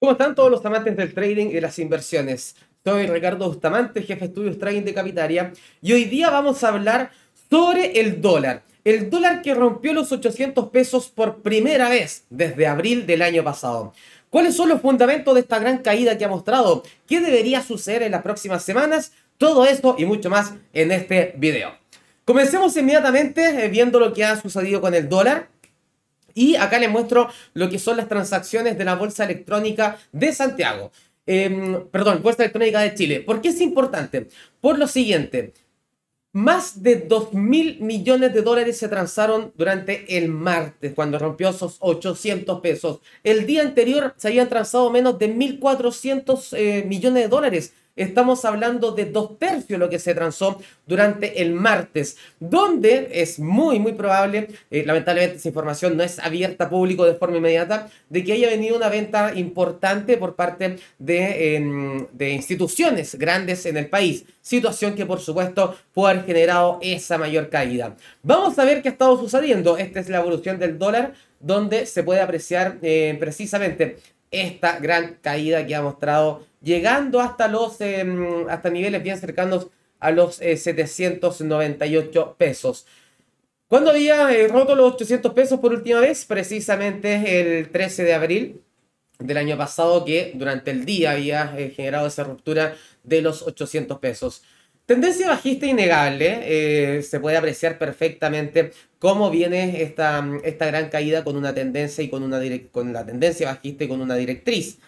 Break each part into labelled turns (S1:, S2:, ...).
S1: ¿Cómo están todos los amantes del trading y de las inversiones? Soy Ricardo Bustamante, jefe de estudios trading de Capitaria, y hoy día vamos a hablar sobre el dólar. El dólar que rompió los 800 pesos por primera vez desde abril del año pasado. ¿Cuáles son los fundamentos de esta gran caída que ha mostrado? ¿Qué debería suceder en las próximas semanas? Todo esto y mucho más en este video. Comencemos inmediatamente eh, viendo lo que ha sucedido con el dólar. Y acá les muestro lo que son las transacciones de la Bolsa Electrónica de Santiago. Em, perdón, Bolsa Electrónica de Chile. ¿Por qué es importante? Por lo siguiente. Más de 2 mil millones de dólares se transaron durante el martes, cuando rompió esos 800 pesos. El día anterior se habían transado menos de 1.400 eh, millones de dólares. Estamos hablando de dos tercios lo que se transó durante el martes, donde es muy, muy probable, eh, lamentablemente esa información no es abierta a público de forma inmediata, de que haya venido una venta importante por parte de, em, instituciones grandes en el país. Situación que por supuesto puede haber generado esa mayor caída. Vamos a ver qué ha estado sucediendo. Esta es la evolución del dólar, donde se puede apreciar eh, precisamente esta gran caída que ha mostrado, llegando hasta los em, hasta niveles bien cercanos a los 798 eh, pesos. ¿Cuándo había eh, roto los 800 pesos por última vez? Precisamente el 13 de abril del año pasado, que durante el día había eh, generado esa ruptura de los 800 pesos. Tendencia bajista innegable, eh, se puede apreciar perfectamente cómo viene esta, esta gran caída con una tendencia y con, una con la tendencia bajista y con una directriz.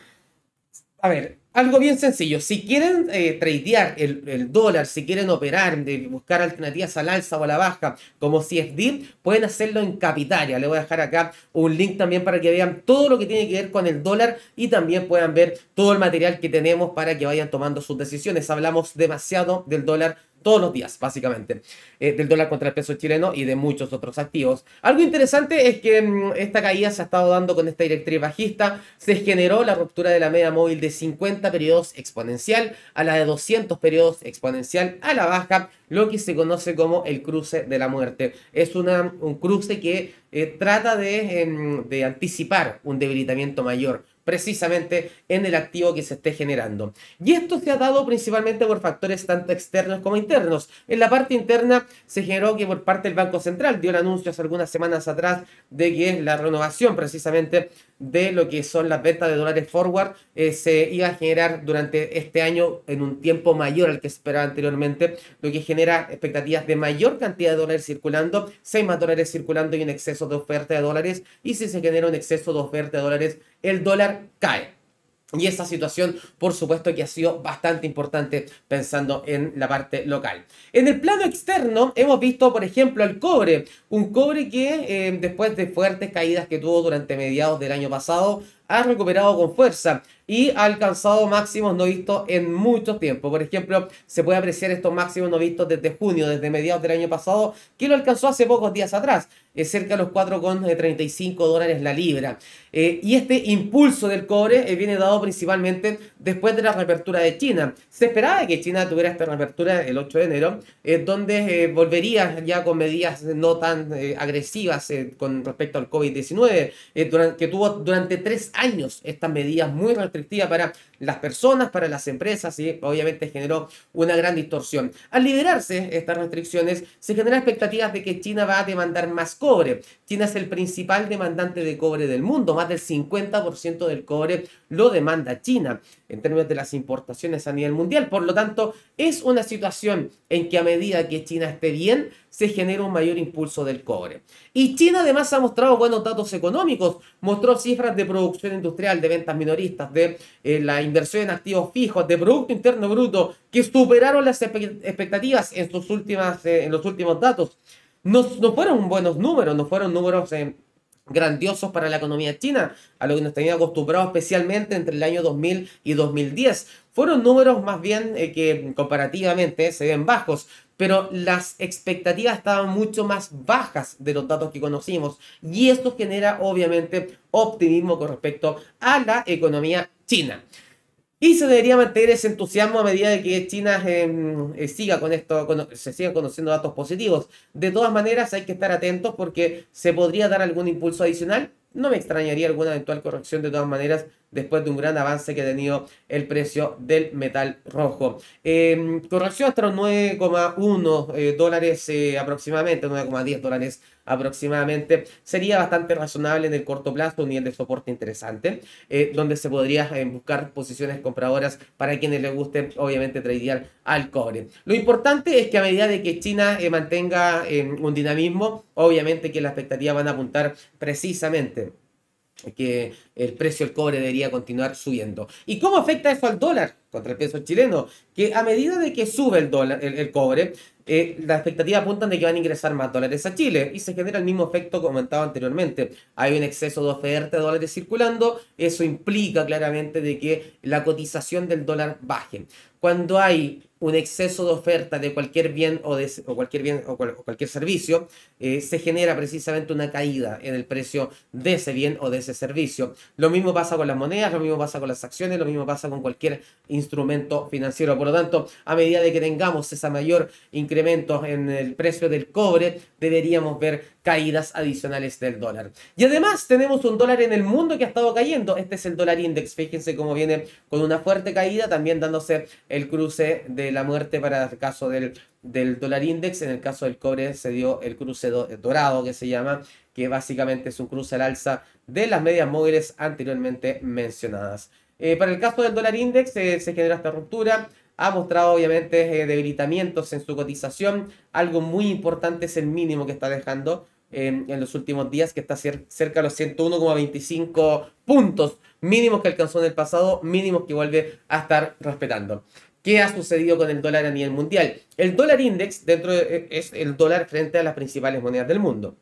S1: A ver, algo bien sencillo. Si quieren eh, tradear el, dólar, si quieren operar, de buscar alternativas al alza o a la baja, como CFD, pueden hacerlo en Capitalia. Le voy a dejar acá un link también para que vean todo lo que tiene que ver con el dólar y también puedan ver todo el material que tenemos para que vayan tomando sus decisiones. Hablamos demasiado del dólar todos los días, básicamente, eh, del dólar contra el peso chileno y de muchos otros activos. Algo interesante es que mm, esta caída se ha estado dando con esta directriz bajista, se generó la ruptura de la media móvil de 50 periodos exponencial a la de 200 periodos exponencial a la baja, lo que se conoce como el cruce de la muerte. Es una, un cruce que eh, trata de, em, de anticipar un debilitamiento mayor precisamente en el activo que se esté generando. Y esto se ha dado principalmente por factores tanto externos como internos. En la parte interna se generó que por parte del Banco Central dio el anuncio hace algunas semanas atrás de que la renovación precisamente de lo que son las ventas de dólares forward eh, se iba a generar durante este año en un tiempo mayor al que esperaba anteriormente, lo que genera expectativas de mayor cantidad de dólares circulando, 6 más dólares circulando y un exceso de oferta de dólares, y si se genera un exceso de oferta de dólares, el dólar cae. Y esa situación, por supuesto, que ha sido bastante importante pensando en la parte local. En el plano externo, hemos visto, por ejemplo, el cobre. Un cobre que, eh, después de fuertes caídas que tuvo durante mediados del año pasado, ha recuperado con fuerza y ha alcanzado máximos no vistos en mucho tiempo. Por ejemplo, se puede apreciar estos máximos no vistos desde junio, desde mediados del año pasado, que lo alcanzó hace pocos días atrás, es cerca de los 4,35 dólares la libra. Eh, y este impulso del cobre eh, viene dado principalmente después de la reapertura de China. Se esperaba que China tuviera esta reapertura el 8 de enero, eh, donde volvería ya con medidas no tan agresivas con respecto al COVID-19, que tuvo durante tres años estas medidas muy restrictivas para las personas, para las empresas y obviamente generó una gran distorsión. Al liberarse estas restricciones, se generan expectativas de que China va a demandar más cobre. China es el principal demandante de cobre del mundo, más del 50% del cobre lo demanda China en términos de las importaciones a nivel mundial. Por lo tanto, es una situación en que a medida que China esté bien, se genera un mayor impulso del cobre. Y China además ha mostrado buenos datos económicos, mostró cifras de producción industrial, de ventas minoristas, de eh, la inversión en activos fijos, de Producto Interno Bruto, que superaron las expectativas en, sus últimas, eh, en los últimos datos. No, no, fueron buenos números, no fueron números eh, grandiosos para la economía china, a lo que nos tenía acostumbrados especialmente entre el año 2000 y 2010. Fueron números más bien que comparativamente se ven bajos, pero las expectativas estaban mucho más bajas de los datos que conocimos y esto genera obviamente optimismo con respecto a la economía china. Y se debería mantener ese entusiasmo a medida de que China em, eh, siga con esto, se sigan conociendo datos positivos. De todas maneras, hay que estar atentos porque se podría dar algún impulso adicional. No me extrañaría alguna eventual corrección de todas maneras después de un gran avance que ha tenido el precio del metal rojo. Eh, corrección hasta los 9,1 eh, dólares eh, aproximadamente, 9,10 dólares aproximadamente, sería bastante razonable en el corto plazo, un nivel de soporte interesante, eh, donde se podría buscar posiciones compradoras para quienes les guste, obviamente, tradear al cobre. Lo importante es que a medida de que China mantenga un dinamismo, obviamente que las expectativas van a apuntar precisamente que el precio del cobre debería continuar subiendo. ¿Y cómo afecta eso al dólar contra el peso chileno? Que a medida de que sube el dólar, el, cobre, eh, las expectativas apuntan de que van a ingresar más dólares a Chile y se genera el mismo efecto comentado anteriormente. Hay un exceso de oferta de dólares circulando, eso implica claramente de que la cotización del dólar baje. Cuando hay un exceso de oferta de cualquier bien o, de, cualquier bien o, cualquier servicio, eh, se genera precisamente una caída en el precio de ese bien o de ese servicio. Lo mismo pasa con las monedas, lo mismo pasa con las acciones, lo mismo pasa con cualquier instrumento financiero. Por lo tanto, a medida de que tengamos ese mayor incremento en el precio del cobre, deberíamos ver caídas adicionales del dólar. Y además tenemos un dólar en el mundo que ha estado cayendo. Este es el dólar index. Fíjense cómo viene con una fuerte caída, también dándose el cruce de la muerte para el caso del dólar index. En el caso del cobre se dio el cruce dorado que se llama, que básicamente es un cruce al alza de las medias móviles anteriormente mencionadas. Eh, para el caso del dólar index eh, se genera esta ruptura. Ha mostrado obviamente eh, debilitamientos en su cotización. Algo muy importante es el mínimo que está dejando en los últimos días, que está cerca de los 101,25 puntos mínimos que alcanzó en el pasado, mínimos que vuelve a estar respetando. ¿Qué ha sucedido con el dólar a nivel mundial? El dólar index dentro de, es el dólar frente a las principales monedas del mundo,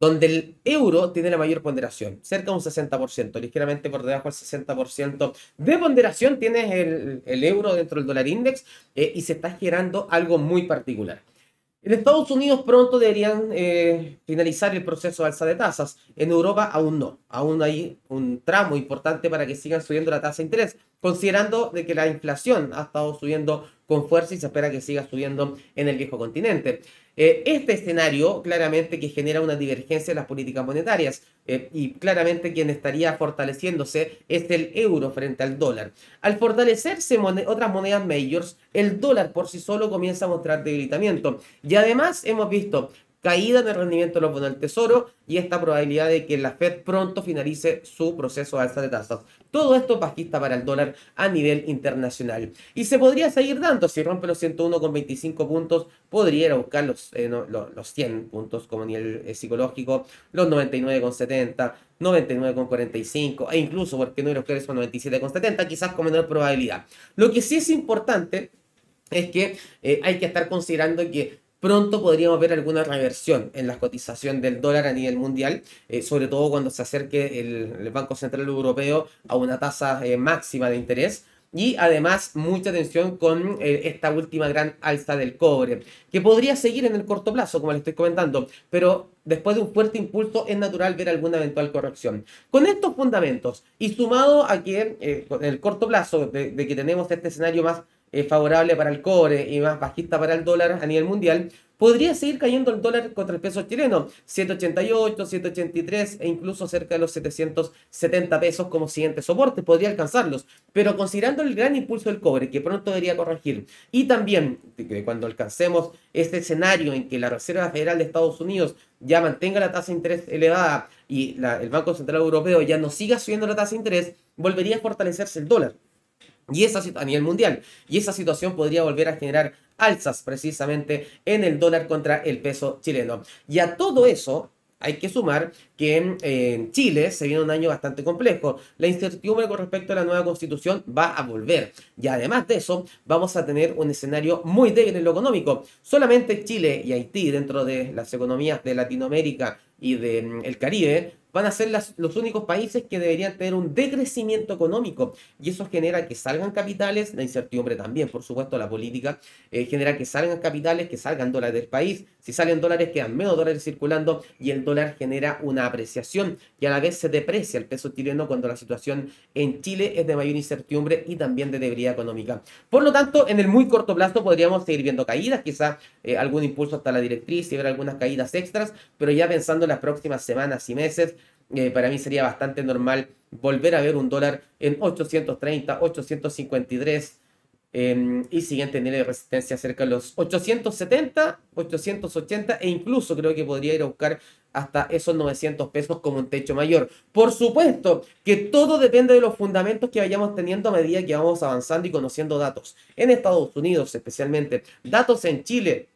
S1: donde el euro tiene la mayor ponderación, cerca de un 60%, ligeramente por debajo del 60% de ponderación tiene el, el euro dentro del dólar index eh, y se está generando algo muy particular. En Estados Unidos pronto deberían eh, finalizar el proceso de alza de tasas. En Europa aún no. Aún hay un tramo importante para que sigan subiendo la tasa de interés, considerando de que la inflación ha estado subiendo con fuerza y se espera que siga subiendo en el viejo continente. Eh, este escenario claramente que genera una divergencia en las políticas monetarias eh, y claramente quien estaría fortaleciéndose es el euro frente al dólar. Al fortalecerse otras monedas mayores, el dólar por sí solo comienza a mostrar debilitamiento. Y además hemos visto caída en el rendimiento de los bonos del tesoro y esta probabilidad de que la Fed pronto finalice su proceso de alza de tasas. Todo esto bajista para el dólar a nivel internacional. Y se podría seguir dando, si rompe los 101,25 puntos, podría ir a buscar los, eh, los, 100 puntos como nivel eh, psicológico, los 99,70, 99,45 e incluso, porque no los que son 97,70, quizás con menor probabilidad. Lo que sí es importante es que eh, hay que estar considerando que pronto podríamos ver alguna reversión en la cotización del dólar a nivel mundial, eh, sobre todo cuando se acerque el, Banco Central Europeo a una tasa eh, máxima de interés. Y además mucha atención con eh, esta última gran alza del cobre, que podría seguir en el corto plazo, como les estoy comentando, pero después de un fuerte impulso es natural ver alguna eventual corrección. Con estos fundamentos y sumado a que en el corto plazo de que tenemos este escenario más favorable para el cobre y más bajista para el dólar a nivel mundial, podría seguir cayendo el dólar contra el peso chileno, 188, 183 e incluso cerca de los 770 pesos como siguiente soporte, podría alcanzarlos, pero considerando el gran impulso del cobre que pronto debería corregir y también que cuando alcancemos este escenario en que la Reserva Federal de Estados Unidos ya mantenga la tasa de interés elevada y el Banco Central Europeo ya no siga subiendo la tasa de interés, volvería a fortalecerse el dólar. Y esa a nivel mundial. Y esa situación podría volver a generar alzas precisamente en el dólar contra el peso chileno. Y a todo eso hay que sumar que en, Chile se viene un año bastante complejo. La incertidumbre con respecto a la nueva constitución va a volver. Y además de eso, vamos a tener un escenario muy débil en lo económico. Solamente Chile y Haití, dentro de las economías de Latinoamérica y del el Caribe, van a ser los únicos países que deberían tener un decrecimiento económico y eso genera que salgan capitales, la incertidumbre también, por supuesto, la política eh, genera que salgan capitales, que salgan dólares del país, si salen dólares quedan menos dólares circulando y el dólar genera una apreciación y a la vez se deprecia el peso chileno cuando la situación en Chile es de mayor incertidumbre y también de debilidad económica. Por lo tanto, en el muy corto plazo podríamos seguir viendo caídas, quizá eh, algún impulso hasta la directriz y ver algunas caídas extras, pero ya pensando en las próximas semanas y meses, eh, para mí sería bastante normal volver a ver un dólar en 830, 853 em, y siguiente nivel de resistencia cerca de los 870, 880 e incluso creo que podría ir a buscar hasta esos 900 pesos como un techo mayor. Por supuesto que todo depende de los fundamentos que vayamos teniendo a medida que vamos avanzando y conociendo datos. En Estados Unidos especialmente, datos en Chile,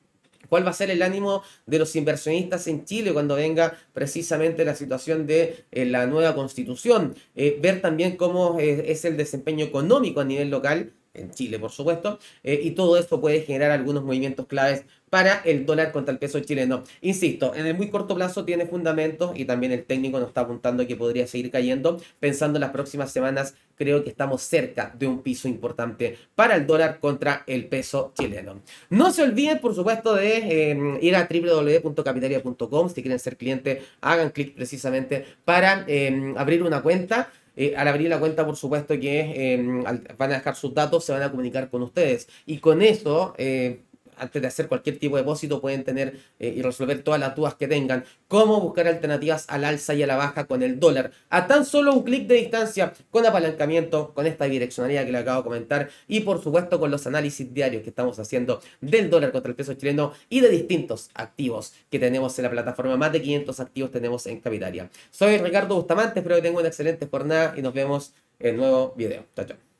S1: cuál va a ser el ánimo de los inversionistas en Chile cuando venga precisamente la situación de eh, la nueva constitución, eh, ver también cómo eh, es el desempeño económico a nivel local en Chile, por supuesto, y todo esto puede generar algunos movimientos claves para el dólar contra el peso chileno. Insisto, en el muy corto plazo tiene fundamentos y también el técnico nos está apuntando que podría seguir cayendo. Pensando en las próximas semanas, creo que estamos cerca de un piso importante para el dólar contra el peso chileno. No se olviden, por supuesto, de em, ir a www.capitalia.com. Si quieren ser cliente, hagan clic precisamente para em, abrir una cuenta. Eh, al abrir la cuenta, por supuesto que em, van a dejar sus datos, se van a comunicar con ustedes. Y con eso eh, antes de hacer cualquier tipo de depósito pueden tener eh, y resolver todas las dudas que tengan. Cómo buscar alternativas al alza y a la baja con el dólar. A tan solo un clic de distancia, con apalancamiento, con esta direccionalidad que le acabo de comentar y por supuesto con los análisis diarios que estamos haciendo del dólar contra el peso chileno y de distintos activos que tenemos en la plataforma. Más de 500 activos tenemos en Capitalia. Soy Ricardo Bustamante, espero que tengan una excelente jornada y nos vemos en nuevo video. Chao, chao.